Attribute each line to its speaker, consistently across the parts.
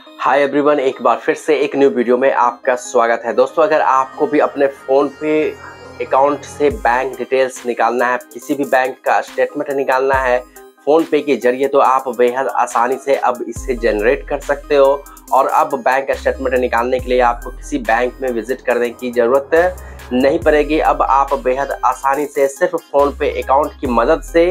Speaker 1: Hi everyone एक बार फिर से एक न्यू वीडियो में आपका स्वागत है। दोस्तों, अगर आपको भी अपने फ़ोन पे अकाउंट से बैंक डिटेल्स निकालना है, किसी भी बैंक का स्टेटमेंट निकालना है फ़ोन पे के ज़रिए तो आप बेहद आसानी से अब इससे जनरेट कर सकते हो। और अब बैंक स्टेटमेंट निकालने के लिए आपको किसी बैंक में विज़िट करने की ज़रूरत नहीं पड़ेगी। अब आप बेहद आसानी से सिर्फ़ फ़ोन पे अकाउंट की मदद से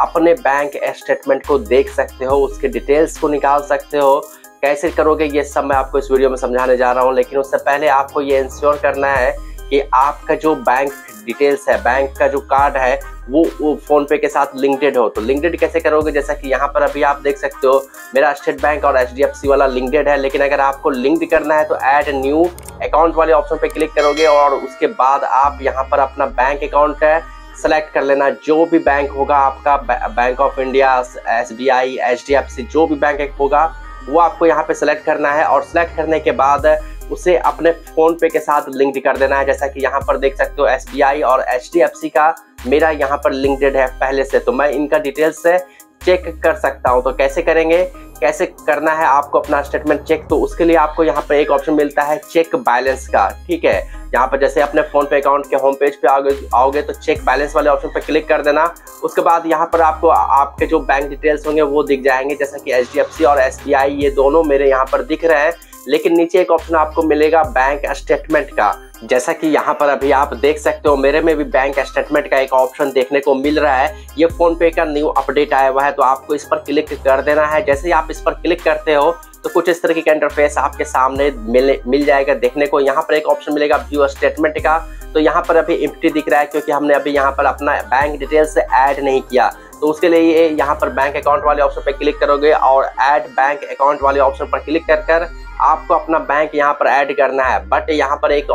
Speaker 1: अपने बैंक स्टेटमेंट को देख सकते हो, उसके डिटेल्स को निकाल सकते हो। कैसे करोगे ये सब मैं आपको इस वीडियो में समझाने जा रहा हूँ। लेकिन उससे पहले आपको ये इंश्योर करना है कि आपका जो बैंक डिटेल्स है बैंक का जो कार्ड है वो, वो फ़ोन पे के साथ लिंकडेड हो। तो लिंकडेड कैसे करोगे? जैसा कि यहाँ पर अभी आप देख सकते हो मेरा स्टेट बैंक और एचडीएफसी वाला लिंकडेड है। लेकिन अगर आपको लिंक्ड करना है तो ऐड न्यू अकाउंट वाले ऑप्शन पे क्लिक करोगे और उसके बाद आप यहाँ पर अपना बैंक अकाउंट है सेलेक्ट कर लेना। जो भी बैंक होगा आपका bank of India S B I H D F C जो भी बैंक होगा वो आपको यहाँ पे सेलेक्ट करना है और सेलेक्ट करने के बाद उसे अपने फ़ोन पे के साथ लिंक कर देना है। जैसा कि यहाँ पर देख सकते हो एसबीआई और एचडीएफसी का मेरा यहाँ पर लिंकडेड है पहले से। तो मैं इनका डिटेल्स से चेक कर सकता हूँ। तो कैसे करेंगे? कैसे करना है आपको अपना स्टेटमेंट चेक तो उसके लिए आपको यहाँ पर एक ऑप्शन मिलता है चेक बैलेंस का, ठीक है? यहाँ पर जैसे अपने फ़ोन पे अकाउंट के होम पेज पे आओगे आओगे तो चेक बैलेंस वाले ऑप्शन पर क्लिक कर देना। उसके बाद यहाँ पर आपको आपके जो बैंक डिटेल्स होंगे वो दिख जाएँगे, जैसा कि HDFC और SBI ये दोनों मेरे यहाँ पर दिख रहे हैं। लेकिन नीचे एक ऑप्शन आपको मिलेगा बैंक स्टेटमेंट का। जैसा कि यहाँ पर अभी आप देख सकते हो, मेरे में भी बैंक स्टेटमेंट का एक ऑप्शन देखने को मिल रहा है। ये फ़ोन पे का न्यू अपडेट आया हुआ है तो आपको इस पर क्लिक कर देना है। जैसे ही आप इस पर क्लिक करते हो तो कुछ इस तरीके का इंटरफेस आपके सामने मिल मिल जाएगा देखने को। यहाँ पर एक ऑप्शन मिलेगा व्यू स्टेटमेंट का। तो यहाँ पर अभी इम्प्टी दिख रहा है, क्योंकि हमने अभी यहाँ पर अपना बैंक डिटेल्स ऐड नहीं किया। तो उसके लिए ये यहाँ पर बैंक अकाउंट वाले ऑप्शन पर क्लिक करोगे और ऐड बैंक अकाउंट वाले ऑप्शन पर क्लिक कर कर आपको अपना बैंक यहाँ पर ऐड करना है। बट यहाँ पर एक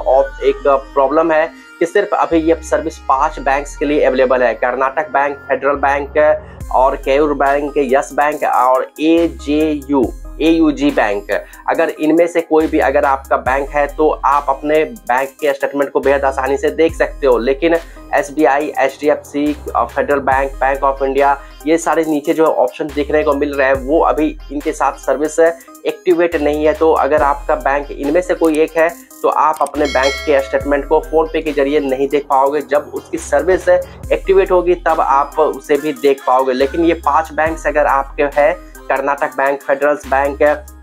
Speaker 1: एक प्रॉब्लम है कि सिर्फ़ अभी ये सर्विस पाँच बैंक्स के लिए अवेलेबल है। कर्नाटक बैंक फेडरल बैंक और केयूर बैंक यस बैंक और ए जे यू ए बैंक अगर इनमें से कोई भी अगर आपका बैंक है तो आप अपने बैंक के स्टेटमेंट को बेहद आसानी से देख सकते हो। लेकिन S B I H D F C federal bank bank of India ये सारे नीचे जो ऑप्शन देखने को मिल रहे हैं, वो अभी इनके साथ सर्विस एक्टिवेट नहीं है। तो अगर आपका बैंक इनमें से कोई एक है तो आप अपने बैंक के स्टेटमेंट को फ़ोन पे के ज़रिए नहीं देख पाओगे। जब उसकी सर्विस एक्टिवेट होगी, तब आप उसे भी देख पाओगे। लेकिन ये पाँच बैंक अगर आपके है Karnataka bank federal bank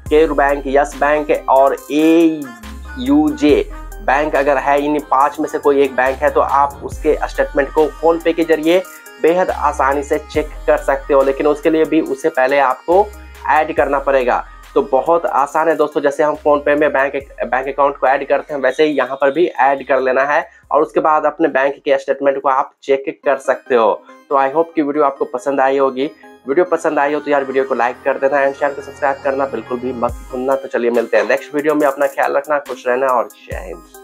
Speaker 1: care bank yes bank और ए यू जे बैंक अगर है इन पाँच में से कोई एक बैंक है तो आप उसके स्टेटमेंट को फ़ोन पे के ज़रिए बेहद आसानी से चेक कर सकते हो। लेकिन उसके लिए भी उससे पहले आपको ऐड करना पड़ेगा। तो बहुत आसान है दोस्तों, जैसे हम फ़ोन पे में बैंक बैंक अकाउंट को ऐड करते हैं, वैसे ही यहाँ पर भी ऐड कर लेना है और उसके बाद अपने बैंक के स्टेटमेंट को आप चेक कर सकते हो। तो आई होप की वीडियो आपको पसंद आई होगी। वीडियो पसंद आई हो तो यार वीडियो को लाइक कर देना एंड चैनल को सब्सक्राइब करना बिल्कुल भी मत भूलना। तो चलिए मिलते हैं नेक्स्ट वीडियो में। अपना ख्याल रखना, खुश रहना और जय हिंद।